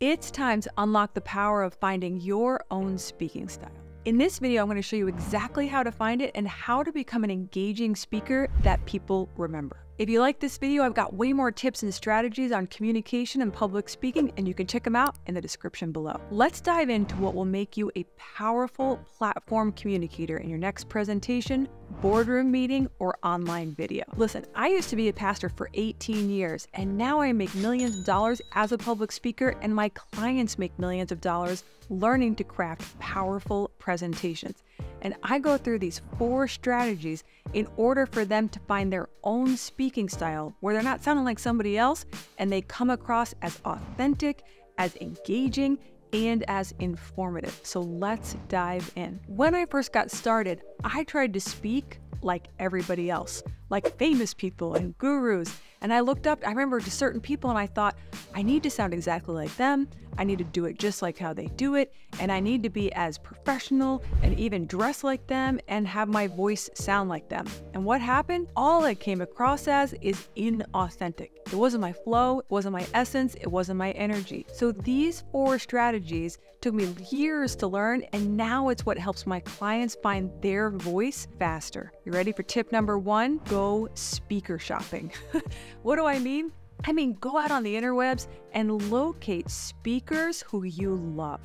It's time to unlock the power of finding your own speaking style. In this video, I'm going to show you exactly how to find it and how to become an engaging speaker that people remember. If you like this video, I've got way more tips and strategies on communication and public speaking, and you can check them out in the description below. Let's dive into what will make you a powerful platform communicator in your next presentation, boardroom meeting, or online video. Listen, I used to be a pastor for 18 years, and now I make millions of dollars as a public speaker, and my clients make millions of dollars learning to craft powerful presentations. And I go through these four strategies in order for them to find their own speaking style where they're not sounding like somebody else and they come across as authentic, as engaging, and as informative. So let's dive in. When I first got started, I tried to speak like everybody else, like famous people and gurus. And I looked up, I remember to certain people, and I thought, I need to sound exactly like them. I need to do it just like how they do it. And I need to be as professional and even dress like them and have my voice sound like them. And what happened? All I came across as is inauthentic. It wasn't my flow, it wasn't my essence, it wasn't my energy. So these four strategies took me years to learn, and now it's what helps my clients find their voice faster. You ready for tip number one? Go speaker shopping. what do I mean? I mean, go out on the interwebs and locate speakers who you love.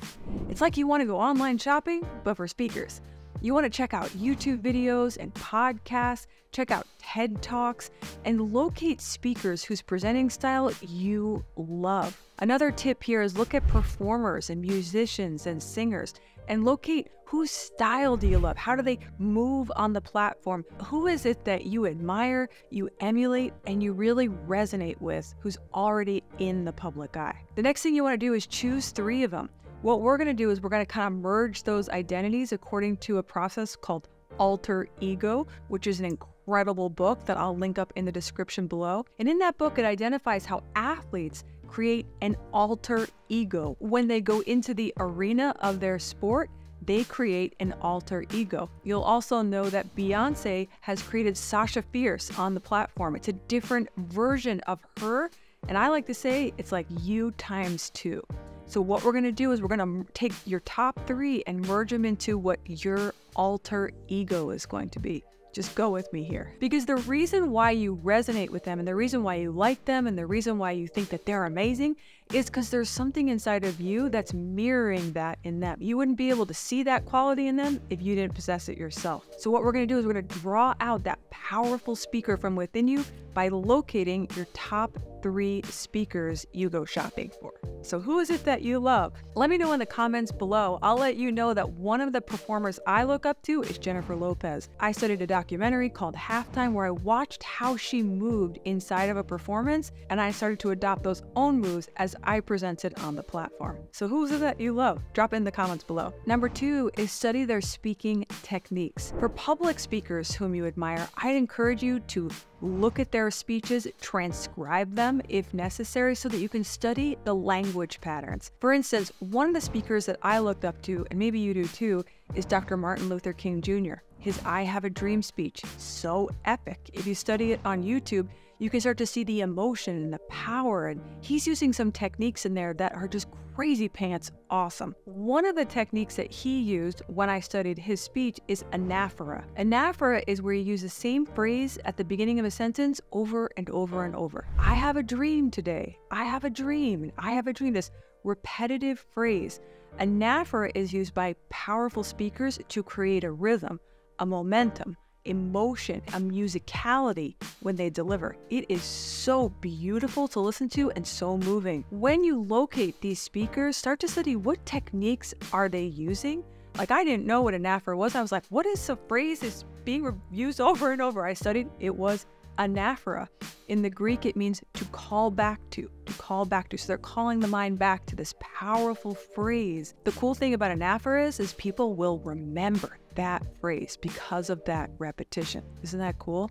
It's like you want to go online shopping, but for speakers. You want to check out YouTube videos and podcasts, check out TED Talks, and locate speakers whose presenting style you love. Another tip here is look at performers and musicians and singers and locate whose style do you love? How do they move on the platform? Who is it that you admire, you emulate, and you really resonate with who's already in the public eye? The next thing you want to do is choose three of them. What we're going to do is we're going to kind of merge those identities according to a process called alter ego, which is an incredible book that I'll link up in the description below. And in that book, it identifies how athletes create an alter ego. When they go into the arena of their sport, they create an alter ego. You'll also know that Beyonce has created Sasha Fierce on the platform. It's a different version of her, and I like to say it's like you times two. So, what we're gonna do is we're gonna take your top three and merge them into what your alter ego is going to be. Just go with me here. Because the reason why you resonate with them and the reason why you like them and the reason why you think that they're amazing is because there's something inside of you that's mirroring that in them. You wouldn't be able to see that quality in them if you didn't possess it yourself. So, what we're gonna do is we're gonna draw out that powerful speaker from within you by locating your top three speakers you go shopping for. So, who is it that you love? Let me know in the comments below. I'll let you know that one of the performers I look up to is Jennifer Lopez. I studied a documentary called Halftime where I watched how she moved inside of a performance and I started to adopt those own moves as I presented on the platform. So, who's it that you love? Drop in the comments below. Number two is study their speaking techniques. For public speakers whom you admire, I'd encourage you to look at their speeches, transcribe them if necessary, so that you can study the language patterns. For instance, one of the speakers that I looked up to, and maybe you do too, is Dr. Martin Luther King Jr. His I Have a Dream speech, so epic. If you study it on YouTube, you can start to see the emotion and the power. And he's using some techniques in there that are just crazy pants awesome. One of the techniques that he used when I studied his speech is anaphora. Anaphora is where you use the same phrase at the beginning of a sentence over and over and over. I have a dream today. I have a dream. I have a dream. This repetitive phrase. Anaphora is used by powerful speakers to create a rhythm, a momentum, emotion, a musicality when they deliver. It is so beautiful to listen to and so moving. When you locate these speakers, start to study what techniques are they using. Like I didn't know what anaphora was. I was like, what is the phrase is being used over and over? I studied. It was anaphora. In the Greek, it means to call back to, to call back to. So they're calling the mind back to this powerful phrase. The cool thing about anaphora is, is people will remember that phrase because of that repetition. Isn't that cool?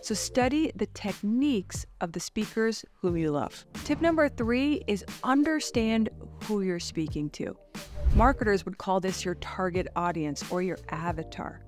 So study the techniques of the speakers whom you love. Tip number three is understand who you're speaking to. Marketers would call this your target audience or your avatar.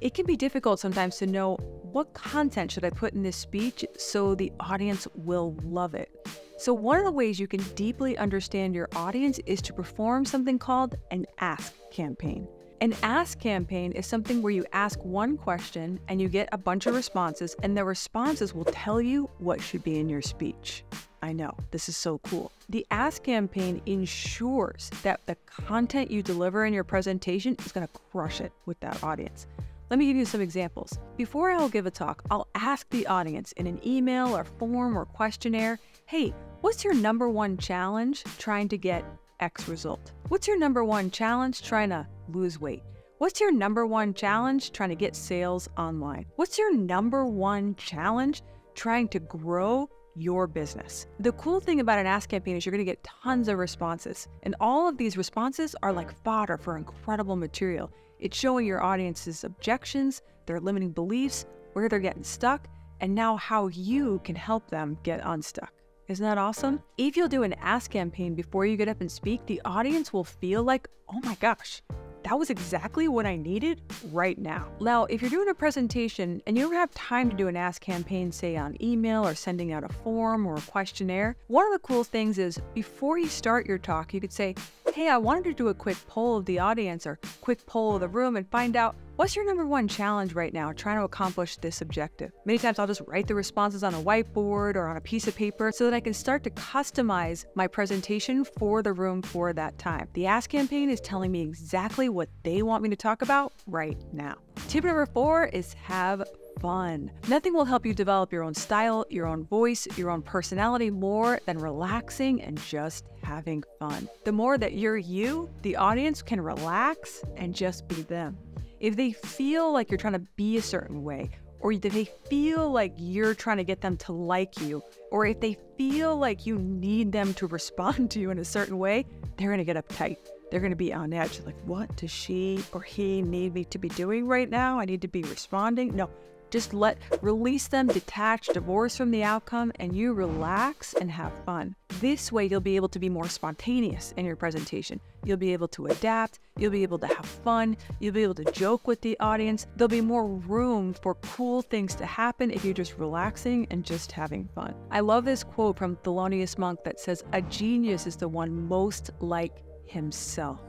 It can be difficult sometimes to know what content should I put in this speech so the audience will love it. So, one of the ways you can deeply understand your audience is to perform something called an ask campaign. An ask campaign is something where you ask one question and you get a bunch of responses, and the responses will tell you what should be in your speech. I know, this is so cool. The Ask campaign ensures that the content you deliver in your presentation is to crush it with that audience. Let me give you some examples. Before I'll give a talk, I'll ask the audience in an email or form or questionnaire hey, what's your number one challenge trying to get X result? What's your number one challenge trying to lose weight? What's your number one challenge trying to get sales online? What's your number one challenge trying to grow your business. The cool thing about an ask campaign is you're going to get tons of responses. And all of these responses are like fodder for incredible material. It's showing your audience's objections, their limiting beliefs, where they're getting stuck, and now how you can help them get unstuck. Isn't that awesome? If you'll do an ask campaign before you get up and speak, the audience will feel like, oh my gosh, that was exactly what I needed right now. Now, if you're doing a presentation and you don't have time to do an ask campaign, say on email or sending out a form or a questionnaire, one of the cool things is before you start your talk, you could say, hey, I wanted to do a quick poll of the audience or quick poll of the room and find out What's your number one challenge right now trying to accomplish this objective? Many times I'll just write the responses on a whiteboard or on a piece of paper so that I can start to customize my presentation for the room for that time. The Ask campaign is telling me exactly what they want me to talk about right now. Tip number four is have fun. Nothing will help you develop your own style, your own voice, your own personality more than relaxing and just having fun. The more that you're you, the audience can relax and just be them if they feel like you're trying to be a certain way, or if they feel like you're trying to get them to like you, or if they feel like you need them to respond to you in a certain way, they're going to get uptight. They're going to be on edge. Like, what does she or he need me to be doing right now? I need to be responding. No, just let release them, detach, divorce from the outcome, and you relax and have fun. This way, you'll be able to be more spontaneous in your presentation. You'll be able to adapt, you'll be able to have fun, you'll be able to joke with the audience. There'll be more room for cool things to happen if you're just relaxing and just having fun. I love this quote from Thelonious Monk that says, A genius is the one most like himself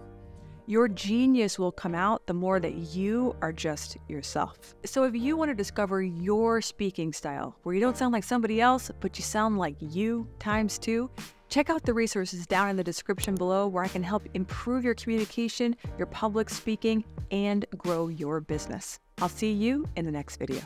your genius will come out the more that you are just yourself. So, if you want to discover your speaking style, where you don't sound like somebody else, but you sound like you times two, check out the resources down in the description below where I can help improve your communication, your public speaking, and grow your business. I'll see you in the next video.